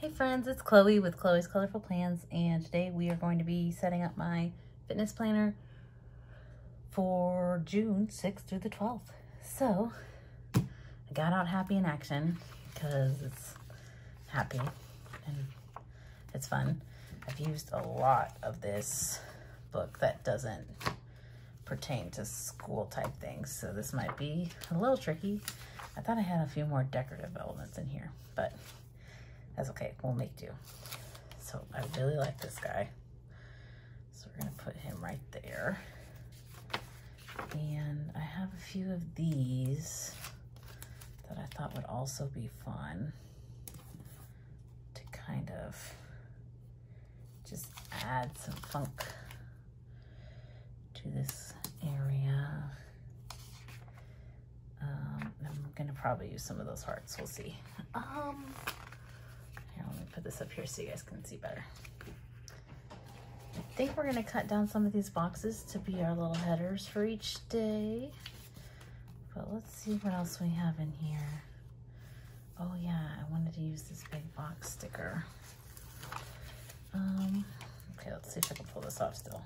Hey friends, it's Chloe with Chloe's Colorful Plans and today we are going to be setting up my fitness planner for June 6th through the 12th. So, I got out Happy in Action because it's happy and it's fun. I've used a lot of this book that doesn't pertain to school type things, so this might be a little tricky. I thought I had a few more decorative elements in here, but that's okay, we'll make do. So I really like this guy. So we're gonna put him right there. And I have a few of these that I thought would also be fun to kind of just add some funk to this area. Um, I'm gonna probably use some of those hearts, we'll see. Um, put this up here so you guys can see better. I think we're gonna cut down some of these boxes to be our little headers for each day. But let's see what else we have in here. Oh yeah, I wanted to use this big box sticker. Um, okay, let's see if I can pull this off still.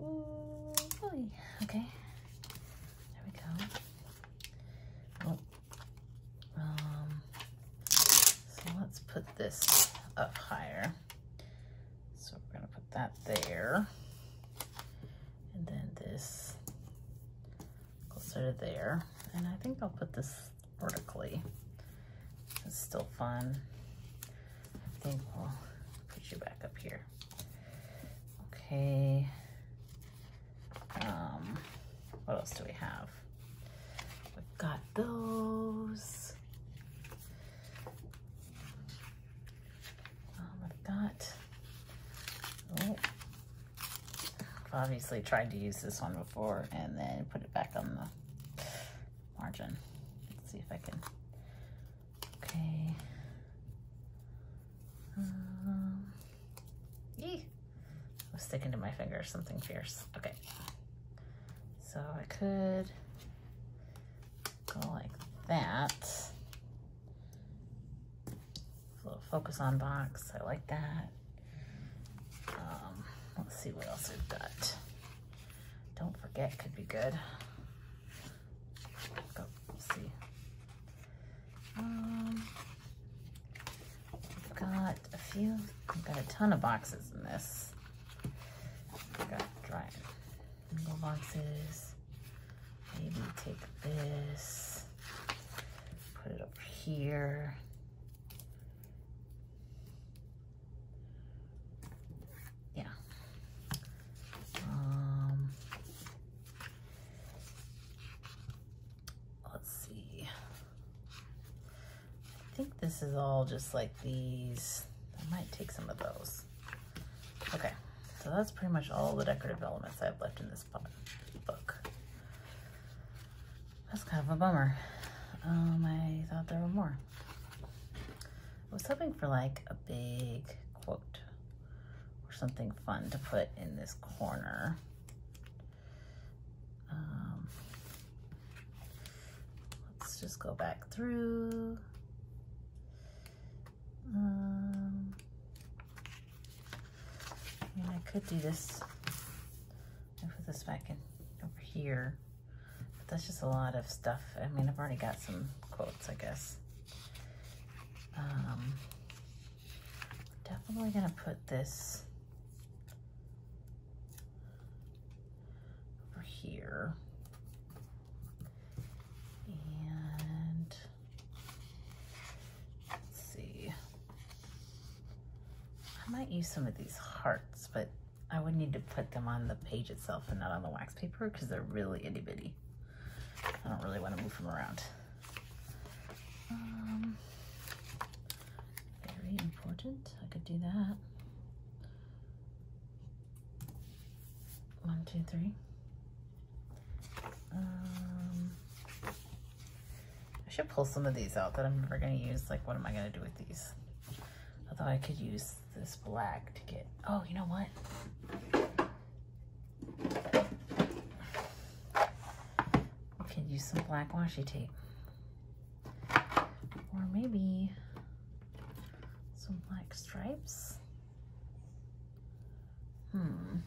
Ooh, okay, there we go. Oh, um, so let's put this up higher. So we're gonna put that there. And then this closer to there. And I think I'll put this vertically. It's still fun. I think we'll put you back up here. Okay. Um, what else do we have? We've got those. Um, I've got, oh, I've obviously tried to use this one before and then put it back on the margin. Let's see if I can, okay. Um, yee, I was sticking to my finger, something fierce. Okay. So I could go like that. A Little focus on box, I like that. See what else we've got. Don't forget could be good. Go, see. Um, I've got a few, I've got a ton of boxes in this. I've got dry little boxes. Maybe take this, put it over here. Yeah. Um, let's see. I think is all just like these. I might take some of those. Okay, so that's pretty much all the decorative elements I have left in this book. That's kind of a bummer. Um, I thought there were more. I was hoping for like a big quote or something fun to put in this corner. Um, let's just go back through. Um, and I could do this. I put this back in over here. But that's just a lot of stuff. I mean, I've already got some quotes, I guess. Um, definitely gonna put this over here. And let's see. I might use some of these hearts, but I would need to put them on the page itself and not on the wax paper because they're really itty bitty. I don't really want to move them around. Um, very important. I could do that. One, two, three. Um, I should pull some of these out that I'm never going to use. Like, what am I going to do with these? Although I could use this black to get, oh, you know what? I could use some black washi tape. Or maybe Some black stripes. Hmm.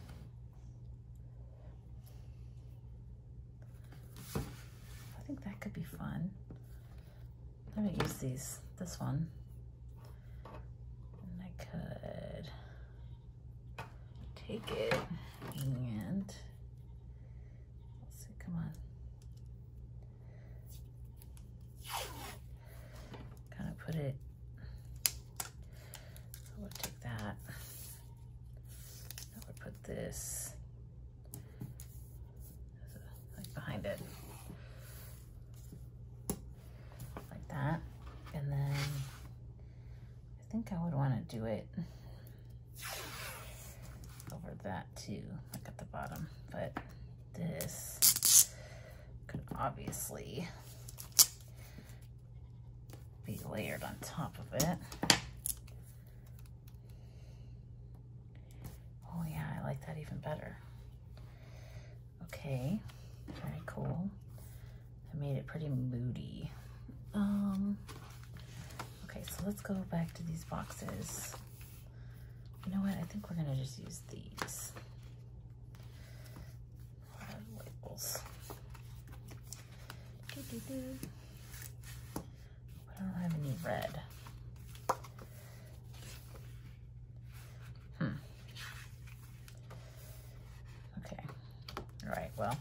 I think that could be fun. Let me use these, this one. And I could take it and, let's see, come on. Kind of put it, so we'll take that. I would put this like behind it. Like that. And then I think I would want to do it over that too, like at the bottom. But this could obviously be layered on top of it. Oh yeah, I like that even better. Okay, very cool. I made it pretty moody. Um, okay, so let's go back to these boxes. You know what, I think we're gonna just use these. Labels. Doo -doo -doo. I don't have any red. Hmm. Okay. All right, well,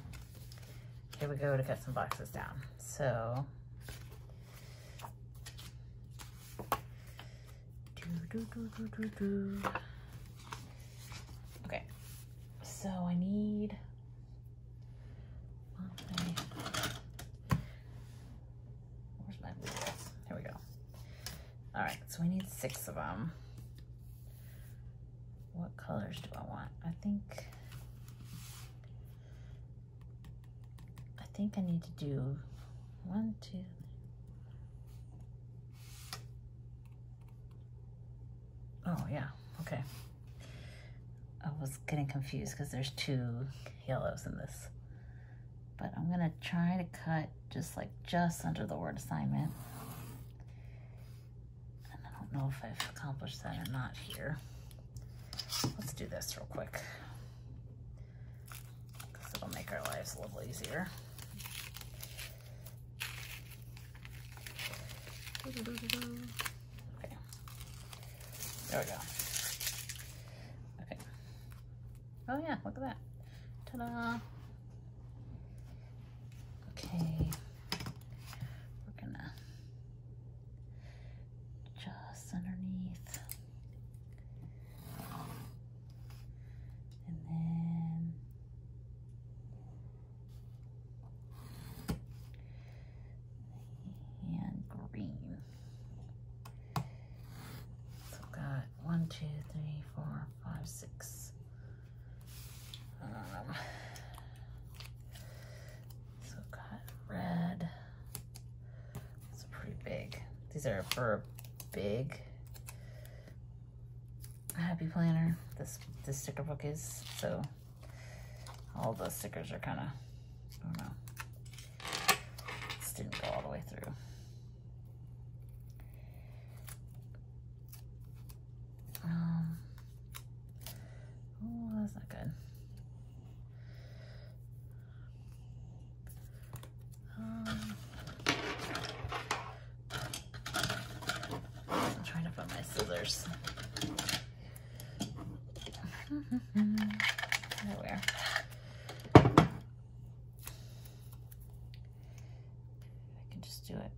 here we go to cut some boxes down. So, do, do, do, do, do, do. Okay, so I need, okay. Where's my rules? Here we go. All right, so we need them. What colors do I want? I think, I think I need to do one, two. Oh, yeah, okay. I was getting confused because there's two yellows in this. But I'm gonna try to cut just like just under the word assignment. Know if I've accomplished that or not here. Let's do this real quick. Because it'll make our lives a little easier. Okay. There we go. Okay. Oh yeah, look at that. Ta-da! Okay. We're gonna just underneath. And then and green. So I've got one, two, three, four, five, six. Um, so I've got red. It's pretty big. These are for a big happy planner. This this sticker book is so all the stickers are kind of I don't know. This didn't go all the way through. Um, oh, that's not good. Um, I'm trying to find I can just do it.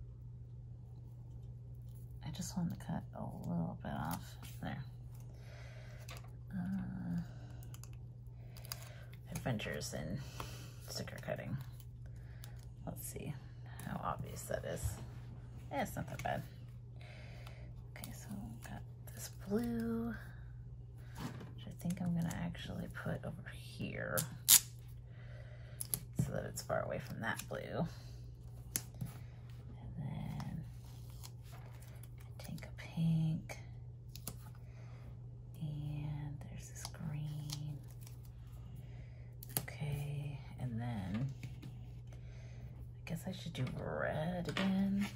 I just wanted to cut a little bit off there. Uh, adventures in sticker cutting. Let's see how obvious that is. Yeah, it's not that bad. Okay, so I've got this blue, which I think I'm gonna actually put over here so that it's far away from that blue. And then take a pink and there's this green. Okay, and then I guess I should do red again.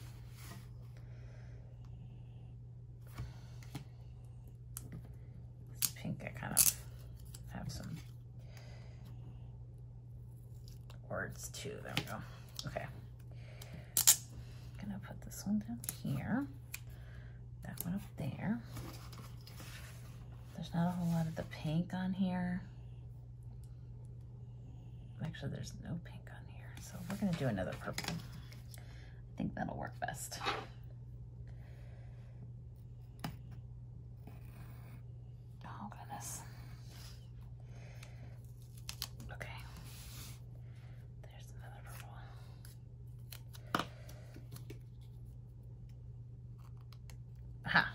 There we go. Okay. I'm Gonna put this one down here. That one up there. There's not a whole lot of the pink on here. Actually, there's no pink on here. So we're gonna do another purple. I think that'll work best. Oh goodness. Okay. There's another purple. Aha.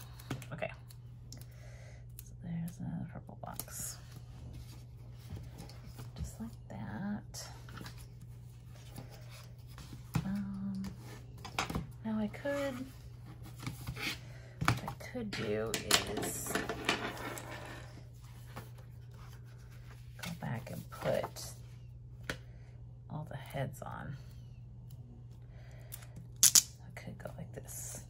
Okay. So there's another purple box. Just like that. Um, now I could, what I could do is go back and put all the heads on. I could go like this.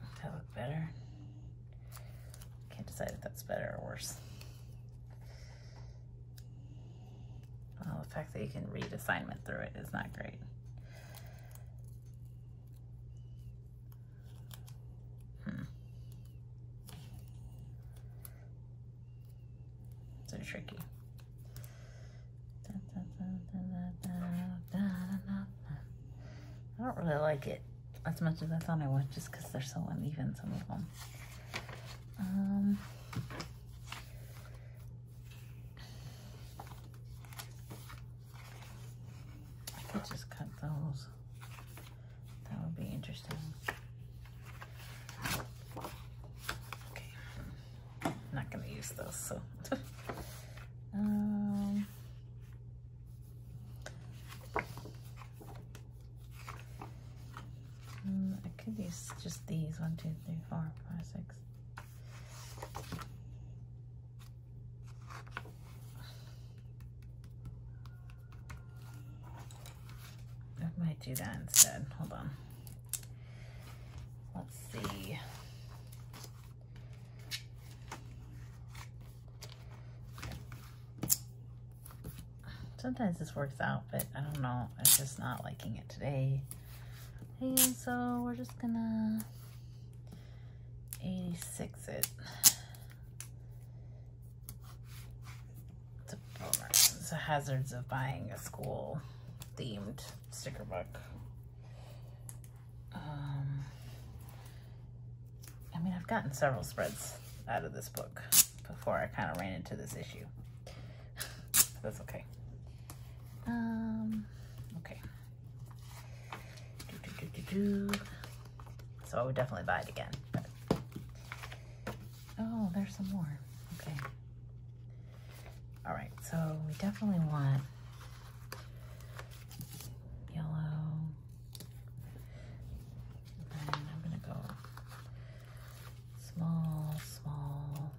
Does That look better? Can't decide if that's better or worse. Well, the fact that you can read assignment through it is not great. Hmm. So tricky. I don't really like it as much as I thought I would, just because they're so uneven, some of them. Um, I could just cut those. That would be interesting. Okay, I'm not gonna use those, so. um, Mm, I could use just these. One, two, three, four, five, six. I might do that instead. Hold on. Let's see. Sometimes this works out, but I don't know. I'm just not liking it today. And so we're just gonna 86 it. It's a bummer. It's the hazards of buying a school themed sticker book. Um, I mean, I've gotten several spreads out of this book before I kind of ran into this issue. That's okay. Um, okay. Do, do, do. So I would definitely buy it again. But... Oh, there's some more. Okay. All right, so we definitely want yellow. And I'm gonna go small, small.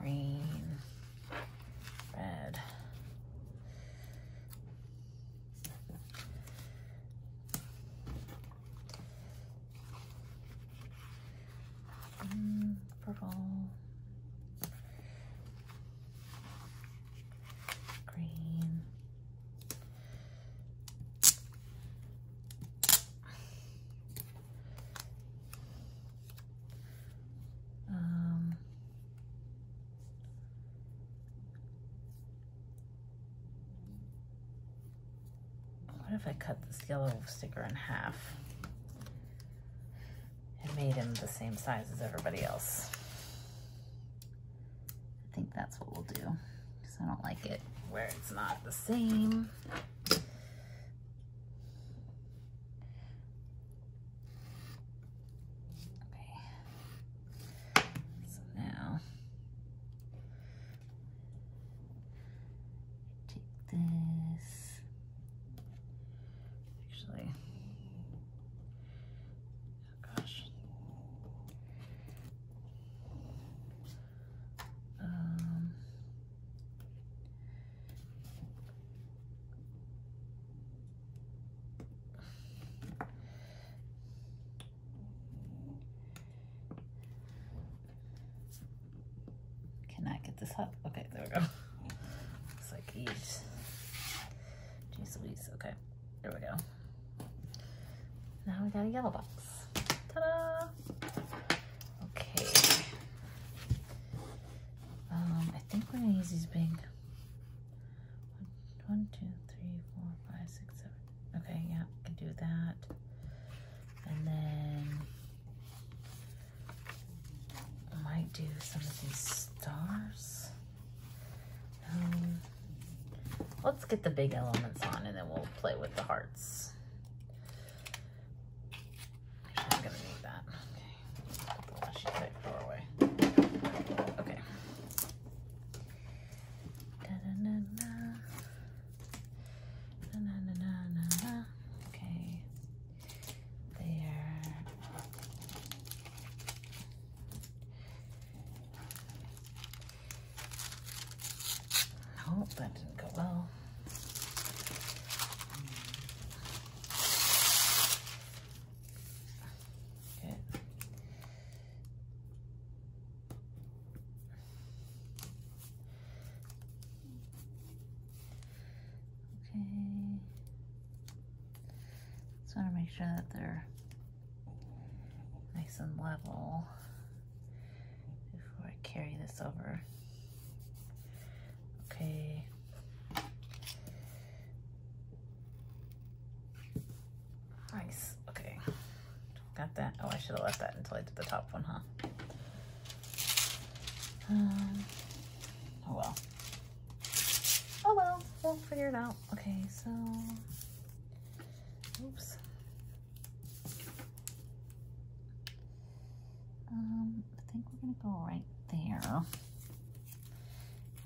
Green, red. Mm, purple. Green. Um, what if I cut this yellow sticker in half? and made him the same size as everybody else. I think that's what we'll do because I don't like it where it's not the same. Okay. So now take this. Actually, oh gosh. Um, cannot get this up. Okay, there we go. It's like. Jeez Louise. Okay, there we go. Now we got a yellow box. Ta-da! Okay. Um, I think we're gonna use these big. One, two, three, four, five, six, seven. Okay, yeah, can do that. And then I might do some of these stars. Um, let's get the big elements on and then we'll play with the hearts. Actually, I'm gonna need that. Okay. Put the washi tape far away. Okay. Da-da-na-na. Da-na-na-na-na. Okay. There. Oh, that didn't go well. Good. Okay. Just want to make sure that they're nice and level before I carry this over. Okay. Nice. Okay. Got that. Oh, I should have left that until I did the top one, huh? Um, oh well. Oh well, we'll figure it out. Okay, so, oops. Um, I think we're gonna go right there.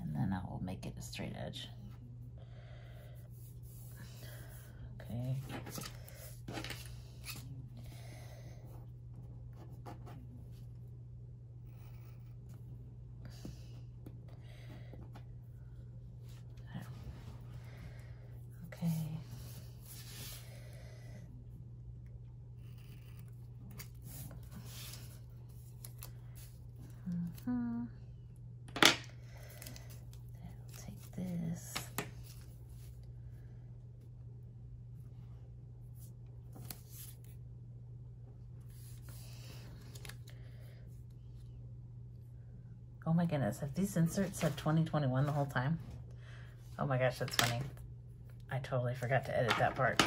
And then I will make it a straight edge. Okay. Okay. Mm-hmm. I'll take this. Oh my goodness, have these inserts said 2021 the whole time? Oh my gosh, that's funny. I totally forgot to edit that part.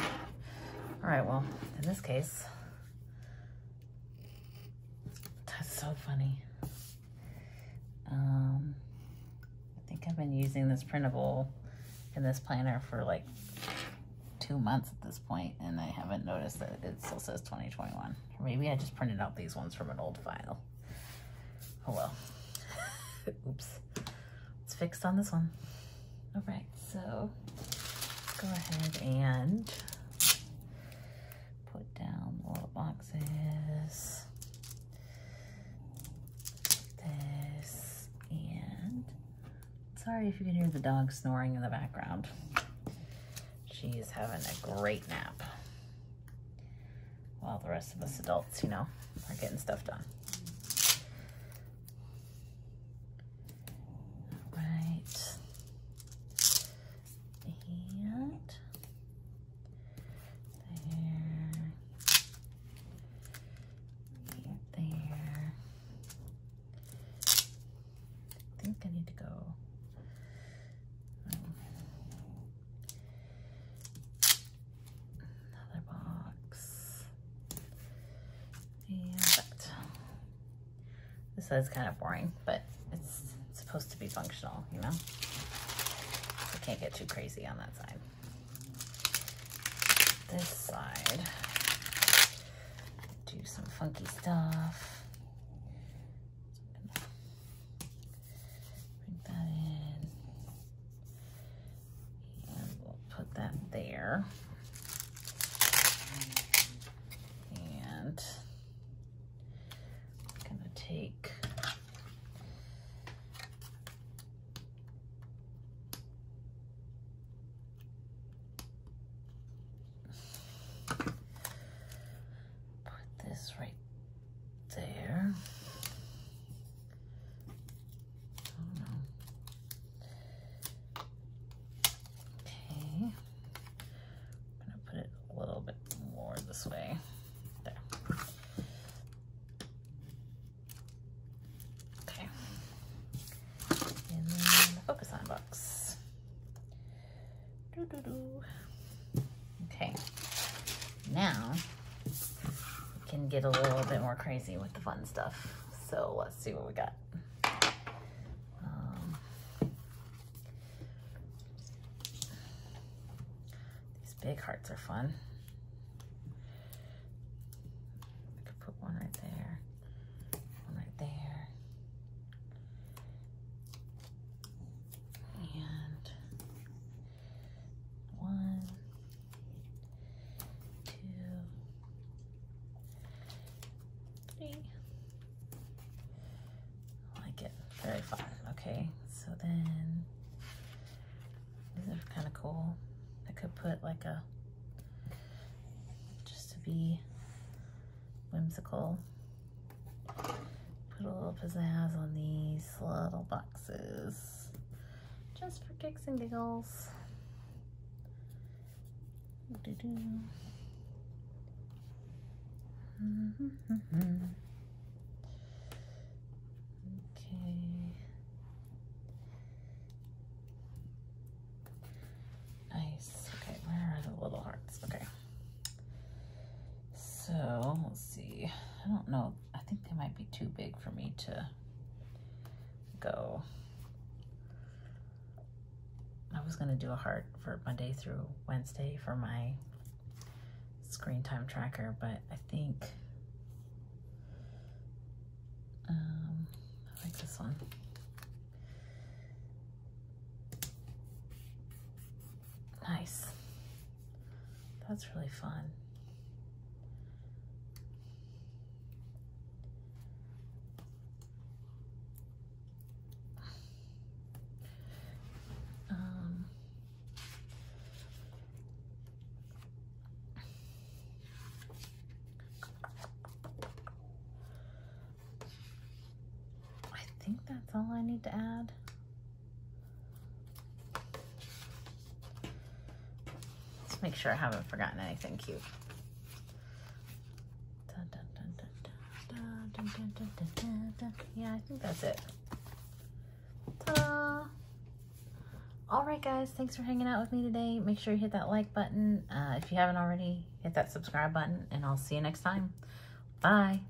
All right, well, in this case, that's so funny. Um, I think I've been using this printable in this planner for like two months at this point, and I haven't noticed that it still says 2021. Or maybe I just printed out these ones from an old file. Oh well. Oops. It's fixed on this one. All right, so go ahead and put down the little boxes. This and sorry if you can hear the dog snoring in the background. She's having a great nap. While the rest of us adults, you know, are getting stuff done. All right. And there. There. I think I need to go. um, Another box. And that. This it's kind of boring, but it's supposed to be functional, you know? I can't get too crazy on that side. This side, do some funky stuff. Bring that in. And we'll put that there. And I'm gonna take put this right there. Oh no. Get a little bit more crazy with the fun stuff. So let's see what we got. Um, these big hearts are fun. I could put one right there, one right there. And one, two, three. I like it. Very fun. Okay, so then these are kind of cool. I could put like a just to be whimsical. Put a little pizzazz on these little boxes just for kicks and giggles. Doo-doo. Okay. Mm-hmm, mm-hmm. Nice. Okay, where are the little hearts? Okay. So, let's see. I don't know. I think they might be too big for me to go. I was going to do a heart for Monday through Wednesday for my screen time tracker, but I think um, I like this one. Nice. That's really fun. I need to add? Let's make sure I haven't forgotten anything cute. Yeah, I think that's it. All right, guys, thanks for hanging out with me today. Make sure you hit that like button. Uh, if you haven't already, hit that subscribe button, and I'll see you next time. Bye.